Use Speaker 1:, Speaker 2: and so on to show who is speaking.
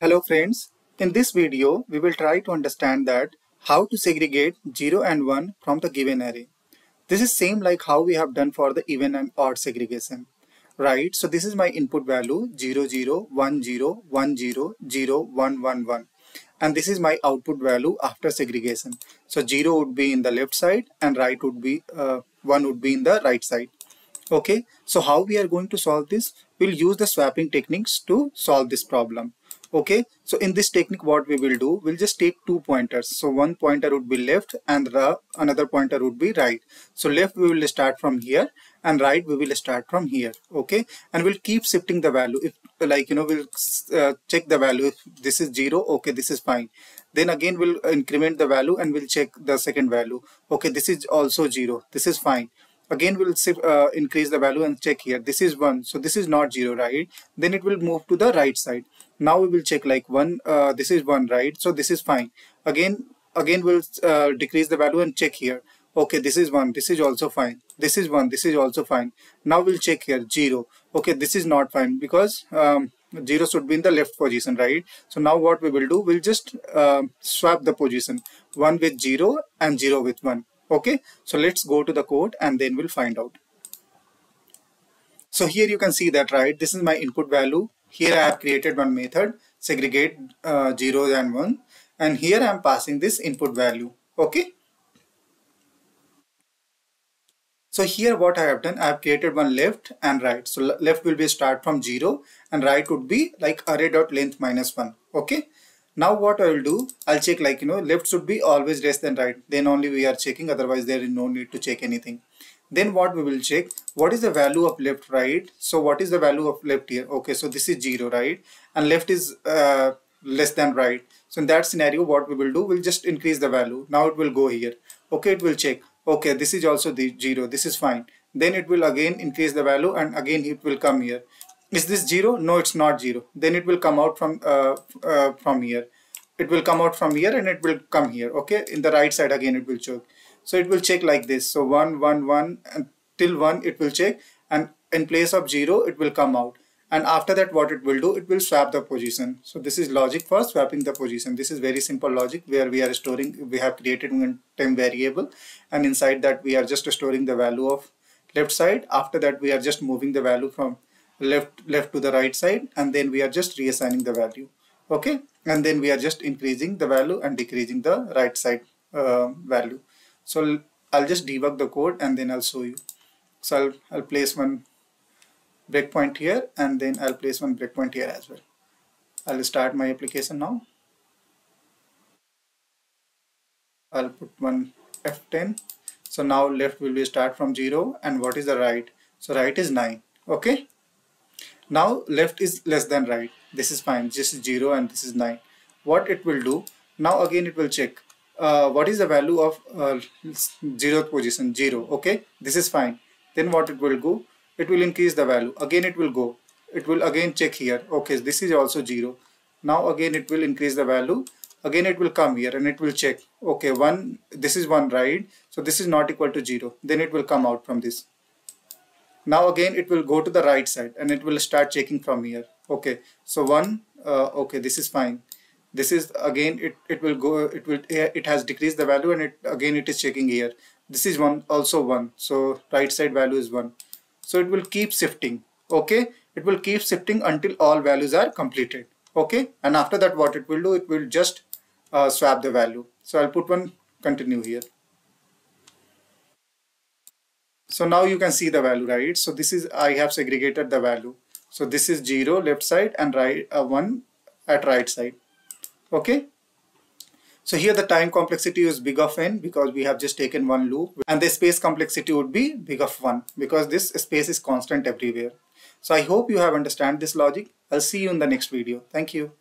Speaker 1: Hello friends, in this video we will try to understand that how to segregate 0 and 1 from the given array. This is same like how we have done for the even and odd segregation. Right, so this is my input value 0 0 1 0 1 0 0 1 1 1 and this is my output value after segregation. So 0 would be in the left side and right would be uh, 1 would be in the right side okay so how we are going to solve this we'll use the swapping techniques to solve this problem okay so in this technique what we will do we'll just take two pointers. So one pointer would be left and the another pointer would be right. So left we will start from here and right we will start from here. Okay and we'll keep shifting the value. If like you know we'll uh, check the value. If this is zero okay this is fine. Then again we'll increment the value and we'll check the second value. Okay this is also zero. This is fine again we'll uh, increase the value and check here. This is 1 so this is not 0 right? Then it will move to the right side. Now we will check like 1 uh, this is 1 right? So this is fine. Again again we'll uh, decrease the value and check here. Okay this is 1 this is also fine. This is 1 this is also fine. Now we'll check here. 0 okay this is not fine because um, 0 should be in the left position right? So now what we will do? We'll just uh, swap the position. 1 with 0 and 0 with 1 okay? So let's go to the code and then we'll find out. So here you can see that right? This is my input value. Here I have created one method segregate uh, zeros and one. And here I am passing this input value. Okay? So here what I have done I have created one left and right. So left will be start from 0 and right would be like array dot length minus 1 okay now what I will do, I'll check like, you know, left should be always less than right. Then only we are checking, otherwise there is no need to check anything. Then what we will check, what is the value of left, right? So what is the value of left here? Okay, so this is 0, right? And left is uh, less than right. So in that scenario, what we will do, we'll just increase the value. Now it will go here. Okay, it will check. Okay, this is also the 0. This is fine. Then it will again increase the value and again it will come here is this 0 no it's not 0 then it will come out from uh, uh, from here. It will come out from here and it will come here okay? In the right side again it will check. So it will check like this. So 1 1 1 and till 1 it will check. And in place of 0 it will come out. And after that what it will do? It will swap the position. So this is logic for swapping the position. This is very simple logic where we are storing we have created one time variable. And inside that we are just storing the value of left side. After that we are just moving the value from left left to the right side and then we are just reassigning the value okay? And then we are just increasing the value and decreasing the right side uh, value. So I'll just debug the code and then I'll show you. So I'll, I'll place one breakpoint here and then I'll place one breakpoint here as well. I'll start my application now. I'll put one F10 so now left will be start from 0 and what is the right? So right is 9 okay now left is less than right. This is fine. This is 0 and this is 9. What it will do, now again it will check. Uh, what is the value of uh, zeroth position? 0. Okay, this is fine. Then what it will go? It will increase the value. Again it will go. It will again check here. Okay, this is also 0. Now again it will increase the value. Again it will come here and it will check. Okay, 1, this is 1 right. So this is not equal to 0. Then it will come out from this now again it will go to the right side and it will start checking from here. Okay. So one uh, okay this is fine. This is again it it will go it will it has decreased the value and it again it is checking here. This is one also one. So right side value is one. So it will keep shifting. Okay. It will keep shifting until all values are completed. Okay. And after that what it will do it will just uh, swap the value. So i'll put one continue here so now you can see the value, right? So this is, I have segregated the value. So this is 0 left side and right uh, 1 at right side. Okay. So here the time complexity is big of n because we have just taken one loop and the space complexity would be big of 1 because this space is constant everywhere. So I hope you have understand this logic. I'll see you in the next video. Thank you.